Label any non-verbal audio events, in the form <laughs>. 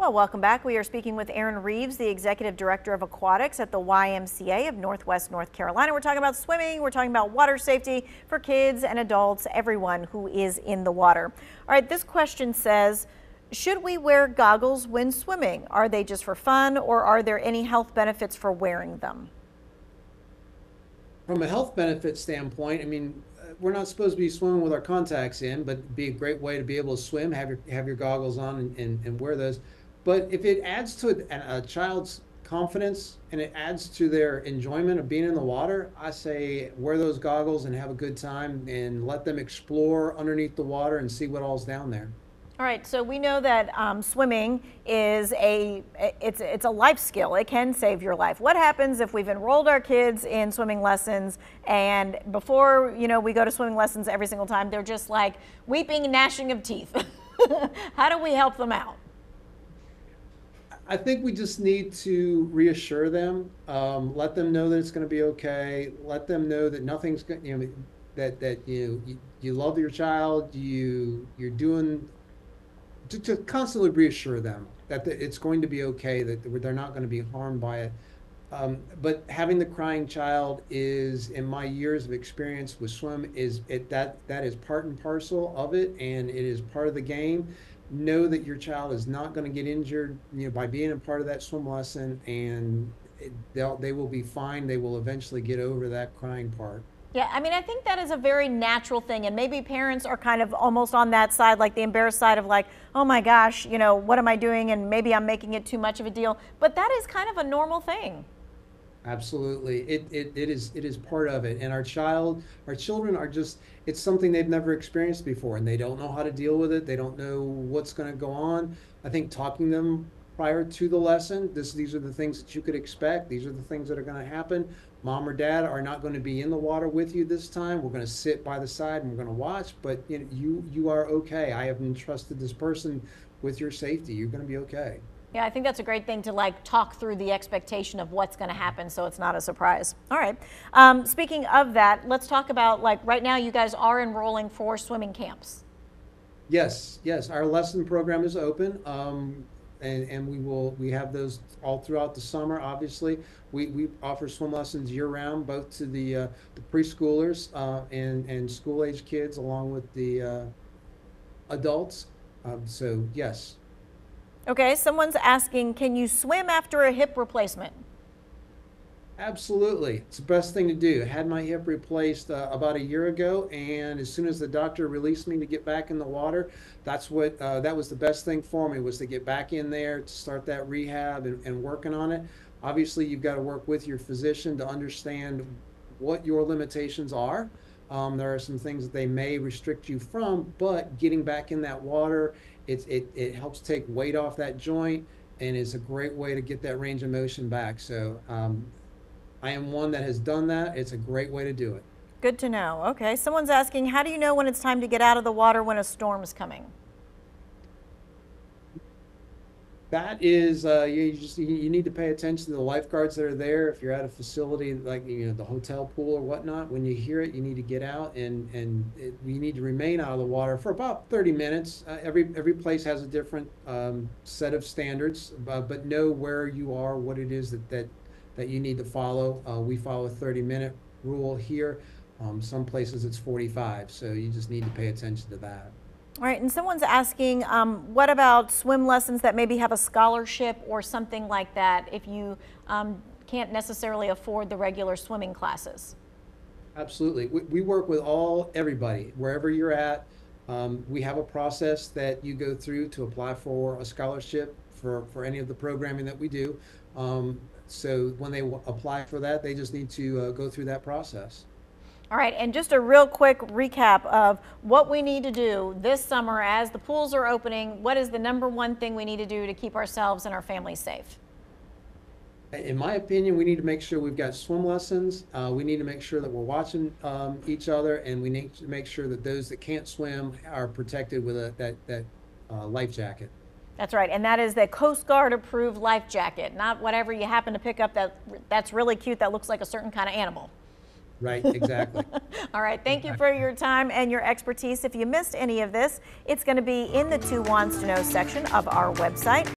Well, welcome back. We are speaking with Aaron Reeves, the Executive Director of Aquatics at the YMCA of Northwest North Carolina. We're talking about swimming, we're talking about water safety for kids and adults, everyone who is in the water. All right, this question says, should we wear goggles when swimming? Are they just for fun or are there any health benefits for wearing them? From a health benefit standpoint, I mean, uh, we're not supposed to be swimming with our contacts in, but it'd be a great way to be able to swim, have your, have your goggles on and, and, and wear those. But if it adds to a, a child's confidence and it adds to their enjoyment of being in the water, I say wear those goggles and have a good time and let them explore underneath the water and see what all's down there. All right, so we know that um, swimming is a it's it's a life skill. It can save your life. What happens if we've enrolled our kids in swimming lessons and before you know we go to swimming lessons every single time they're just like weeping gnashing of teeth? <laughs> How do we help them out? I think we just need to reassure them, um, let them know that it's going to be okay. Let them know that nothing's going, you know, that that you, you you love your child. You you're doing to, to constantly reassure them that it's going to be okay, that they're not going to be harmed by it. Um, but having the crying child is, in my years of experience with swim, is it that that is part and parcel of it, and it is part of the game. Know that your child is not going to get injured, you know, by being a part of that swim lesson, and it, they'll they will be fine. They will eventually get over that crying part. Yeah, I mean, I think that is a very natural thing. And maybe parents are kind of almost on that side, like the embarrassed side of like, oh my gosh, you know, what am I doing? And maybe I'm making it too much of a deal. But that is kind of a normal thing. Absolutely. It, it, it is it is part of it. And our child, our children are just it's something they've never experienced before and they don't know how to deal with it. They don't know what's going to go on. I think talking them prior to the lesson. This, these are the things that you could expect. These are the things that are going to happen. Mom or dad are not going to be in the water with you this time. We're going to sit by the side and we're going to watch, but you, know, you, you are okay. I have entrusted this person with your safety. You're going to be okay. Yeah, I think that's a great thing to like talk through the expectation of what's going to happen so it's not a surprise. All right. Um, speaking of that, let's talk about like right now you guys are enrolling for swimming camps. Yes, yes. Our lesson program is open. Um, and, and we will we have those all throughout the summer. Obviously, we, we offer swim lessons year round, both to the uh, the preschoolers uh, and and school age kids, along with the uh, adults. Um, so yes. Okay, someone's asking, can you swim after a hip replacement? Absolutely. It's the best thing to do. I had my hip replaced uh, about a year ago, and as soon as the doctor released me to get back in the water, that's what uh, that was the best thing for me was to get back in there to start that rehab and, and working on it. Obviously, you've got to work with your physician to understand what your limitations are. Um, there are some things that they may restrict you from, but getting back in that water, it, it, helps take weight off that joint and is a great way to get that range of motion back. So um, I am one that has done that. It's a great way to do it. Good to know. Okay. Someone's asking, how do you know when it's time to get out of the water when a storm is coming? That is, uh, you just you need to pay attention to the lifeguards that are there. If you're at a facility like you know the hotel pool or whatnot, when you hear it, you need to get out and and it, you need to remain out of the water for about 30 minutes. Uh, every every place has a different um, set of standards, uh, but know where you are, what it is that that that you need to follow. Uh, we follow a 30 minute rule here. Um, some places it's 45, so you just need to pay attention to that. All right, and someone's asking, um, what about swim lessons that maybe have a scholarship or something like that if you um, can't necessarily afford the regular swimming classes? Absolutely. We, we work with all, everybody, wherever you're at. Um, we have a process that you go through to apply for a scholarship for, for any of the programming that we do. Um, so when they apply for that, they just need to uh, go through that process. All right, and just a real quick recap of what we need to do this summer as the pools are opening. What is the number one thing we need to do to keep ourselves and our families safe? In my opinion, we need to make sure we've got swim lessons. Uh, we need to make sure that we're watching um, each other, and we need to make sure that those that can't swim are protected with a, that that uh, life jacket. That's right, and that is the Coast Guard approved life jacket, not whatever you happen to pick up that that's really cute that looks like a certain kind of animal. Right, <laughs> exactly. All right, thank you for your time and your expertise. If you missed any of this, it's going to be in the Two Wants to Know section of our website.